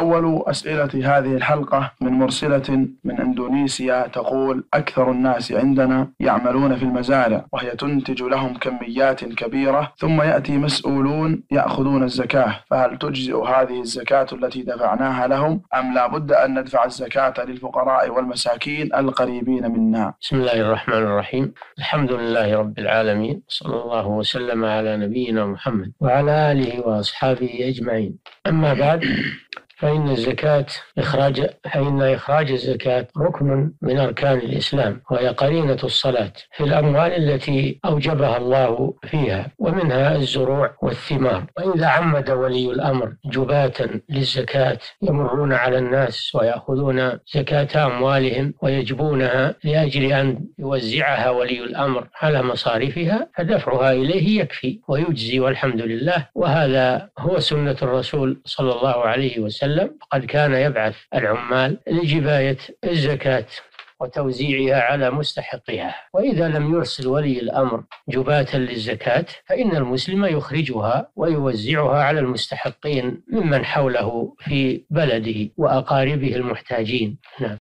أول أسئلة هذه الحلقة من مرسلة من إندونيسيا تقول أكثر الناس عندنا يعملون في المزارع وهي تنتج لهم كميات كبيرة ثم يأتي مسؤولون يأخذون الزكاة. فهل تجزئ هذه الزكاة التي دفعناها لهم أم لا بد أن ندفع الزكاة للفقراء والمساكين القريبين منا؟ بسم الله الرحمن الرحيم. الحمد لله رب العالمين صلى الله وسلم على نبينا محمد وعلى آله وأصحابه أجمعين. أما بعد فإن الزكاة إخراج فإن إخراج الزكاة ركن من أركان الإسلام وهي قرينة الصلاة في الأموال التي أوجبها الله فيها ومنها الزروع والثمار. وإذا عمد ولي الأمر جباة للزكاة يمرون على الناس ويأخذون زكاة أموالهم ويجبونها لأجل أن يوزعها ولي الأمر على مصارفها فدفعها إليه يكفي ويجزي والحمد لله. وهذا هو سنة الرسول صلى الله عليه وسلم. وسلم قد كان يبعث العمال لجباية الزكاة وتوزيعها على مستحقها وإذا لم يرسل ولي الأمر جباة للزكاة فإن المسلم يخرجها ويوزعها على المستحقين ممن حوله في بلده وأقاربه المحتاجين. نعم.